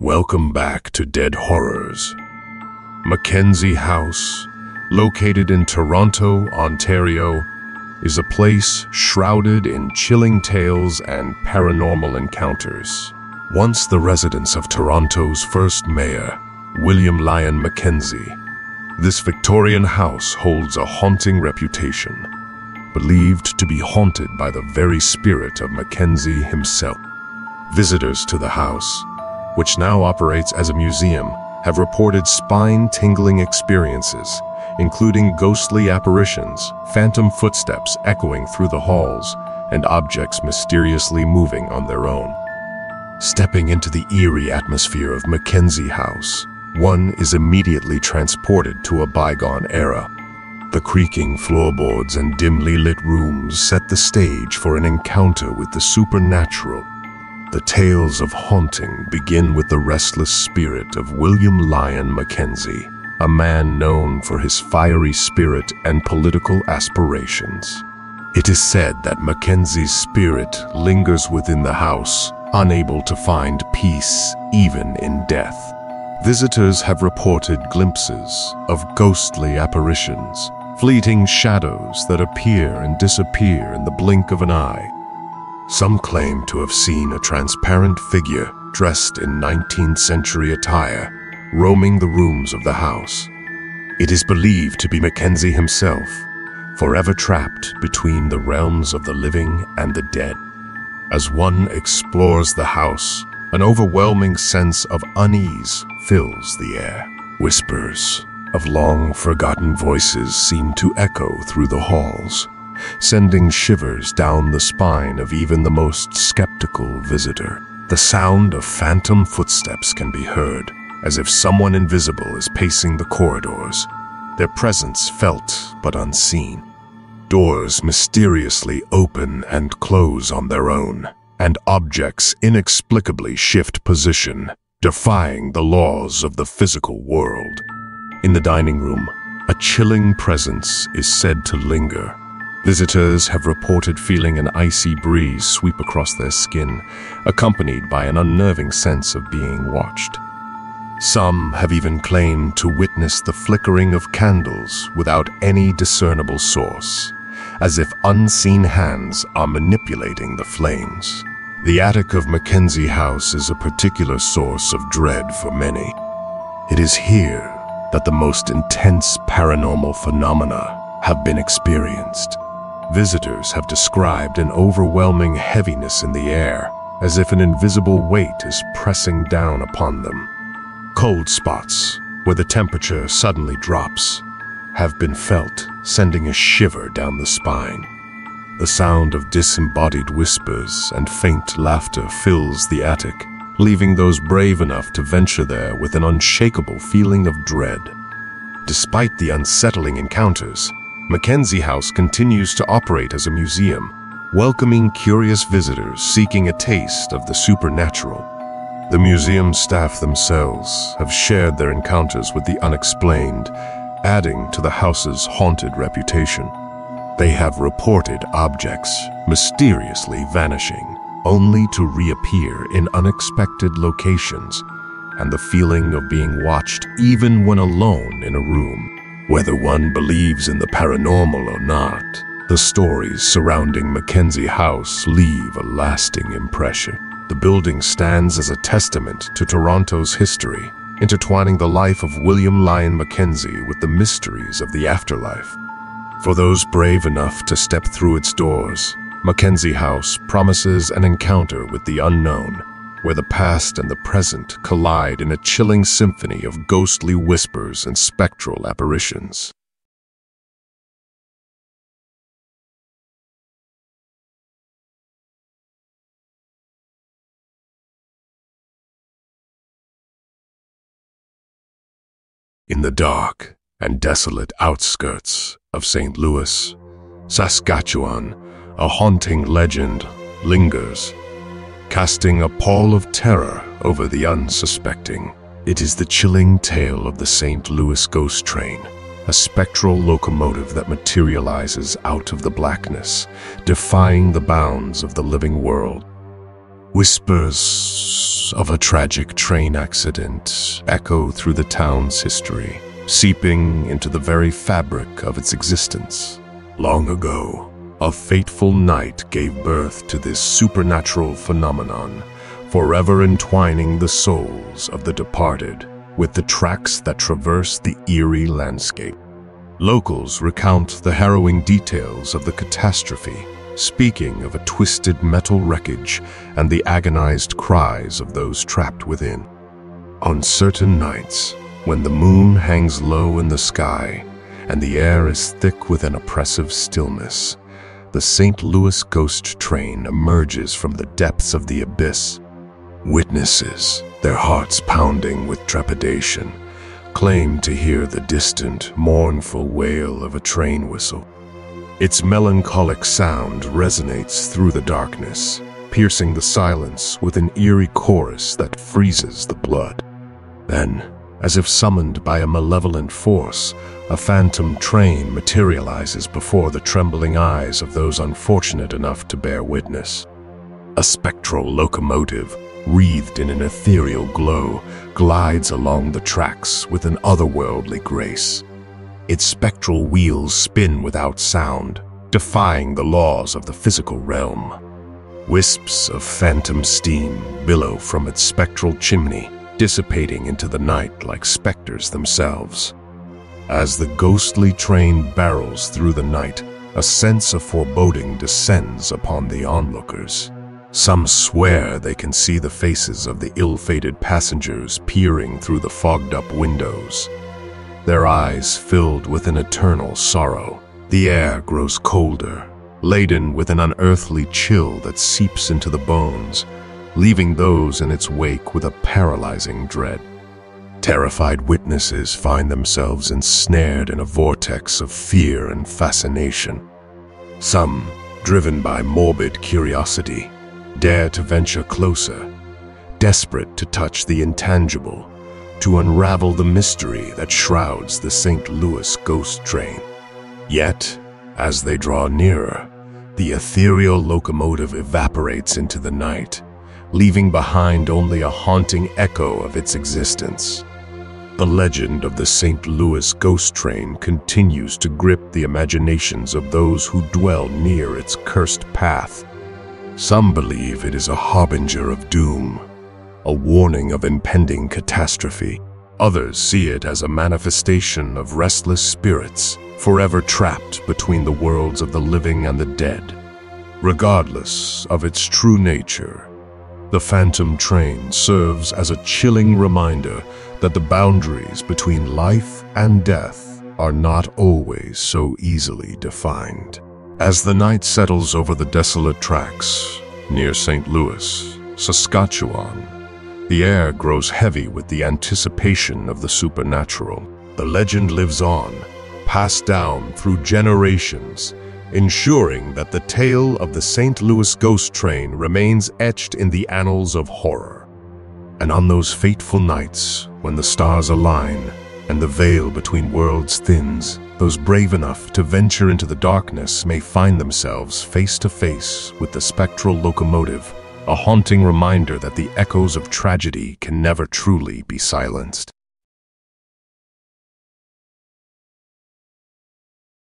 Welcome back to Dead Horrors. Mackenzie House, located in Toronto, Ontario, is a place shrouded in chilling tales and paranormal encounters. Once the residence of Toronto's first mayor, William Lyon Mackenzie, this Victorian house holds a haunting reputation, believed to be haunted by the very spirit of Mackenzie himself. Visitors to the house, which now operates as a museum, have reported spine-tingling experiences, including ghostly apparitions, phantom footsteps echoing through the halls, and objects mysteriously moving on their own. Stepping into the eerie atmosphere of Mackenzie House, one is immediately transported to a bygone era. The creaking floorboards and dimly lit rooms set the stage for an encounter with the supernatural the tales of haunting begin with the restless spirit of William Lyon Mackenzie, a man known for his fiery spirit and political aspirations. It is said that Mackenzie's spirit lingers within the house, unable to find peace even in death. Visitors have reported glimpses of ghostly apparitions, fleeting shadows that appear and disappear in the blink of an eye, some claim to have seen a transparent figure dressed in 19th century attire roaming the rooms of the house. It is believed to be Mackenzie himself, forever trapped between the realms of the living and the dead. As one explores the house, an overwhelming sense of unease fills the air. Whispers of long-forgotten voices seem to echo through the halls, sending shivers down the spine of even the most skeptical visitor. The sound of phantom footsteps can be heard, as if someone invisible is pacing the corridors, their presence felt but unseen. Doors mysteriously open and close on their own, and objects inexplicably shift position, defying the laws of the physical world. In the dining room, a chilling presence is said to linger, Visitors have reported feeling an icy breeze sweep across their skin, accompanied by an unnerving sense of being watched. Some have even claimed to witness the flickering of candles without any discernible source, as if unseen hands are manipulating the flames. The attic of Mackenzie House is a particular source of dread for many. It is here that the most intense paranormal phenomena have been experienced. Visitors have described an overwhelming heaviness in the air, as if an invisible weight is pressing down upon them. Cold spots, where the temperature suddenly drops, have been felt, sending a shiver down the spine. The sound of disembodied whispers and faint laughter fills the attic, leaving those brave enough to venture there with an unshakable feeling of dread. Despite the unsettling encounters, Mackenzie House continues to operate as a museum, welcoming curious visitors seeking a taste of the supernatural. The museum staff themselves have shared their encounters with the unexplained, adding to the house's haunted reputation. They have reported objects mysteriously vanishing, only to reappear in unexpected locations, and the feeling of being watched even when alone in a room. Whether one believes in the paranormal or not, the stories surrounding Mackenzie House leave a lasting impression. The building stands as a testament to Toronto's history, intertwining the life of William Lyon Mackenzie with the mysteries of the afterlife. For those brave enough to step through its doors, Mackenzie House promises an encounter with the unknown, where the past and the present collide in a chilling symphony of ghostly whispers and spectral apparitions. In the dark and desolate outskirts of St. Louis, Saskatchewan, a haunting legend lingers casting a pall of terror over the unsuspecting. It is the chilling tale of the St. Louis ghost train, a spectral locomotive that materializes out of the blackness, defying the bounds of the living world. Whispers of a tragic train accident echo through the town's history, seeping into the very fabric of its existence. Long ago, a fateful night gave birth to this supernatural phenomenon, forever entwining the souls of the departed with the tracks that traverse the eerie landscape. Locals recount the harrowing details of the catastrophe, speaking of a twisted metal wreckage and the agonized cries of those trapped within. On certain nights, when the moon hangs low in the sky and the air is thick with an oppressive stillness, the St. Louis ghost train emerges from the depths of the abyss. Witnesses, their hearts pounding with trepidation, claim to hear the distant, mournful wail of a train whistle. Its melancholic sound resonates through the darkness, piercing the silence with an eerie chorus that freezes the blood. Then, as if summoned by a malevolent force, a phantom train materializes before the trembling eyes of those unfortunate enough to bear witness. A spectral locomotive, wreathed in an ethereal glow, glides along the tracks with an otherworldly grace. Its spectral wheels spin without sound, defying the laws of the physical realm. Wisps of phantom steam billow from its spectral chimney, dissipating into the night like specters themselves. As the ghostly train barrels through the night, a sense of foreboding descends upon the onlookers. Some swear they can see the faces of the ill-fated passengers peering through the fogged-up windows, their eyes filled with an eternal sorrow. The air grows colder, laden with an unearthly chill that seeps into the bones, leaving those in its wake with a paralyzing dread. Terrified witnesses find themselves ensnared in a vortex of fear and fascination. Some, driven by morbid curiosity, dare to venture closer, desperate to touch the intangible, to unravel the mystery that shrouds the St. Louis ghost train. Yet, as they draw nearer, the ethereal locomotive evaporates into the night, leaving behind only a haunting echo of its existence. The legend of the St. Louis ghost train continues to grip the imaginations of those who dwell near its cursed path. Some believe it is a harbinger of doom, a warning of impending catastrophe. Others see it as a manifestation of restless spirits, forever trapped between the worlds of the living and the dead. Regardless of its true nature, the phantom train serves as a chilling reminder that the boundaries between life and death are not always so easily defined. As the night settles over the desolate tracks near St. Louis, Saskatchewan, the air grows heavy with the anticipation of the supernatural. The legend lives on, passed down through generations, ensuring that the tale of the St. Louis ghost train remains etched in the annals of horror. And on those fateful nights, when the stars align and the veil between worlds thins, those brave enough to venture into the darkness may find themselves face to face with the spectral locomotive a haunting reminder that the echoes of tragedy can never truly be silenced.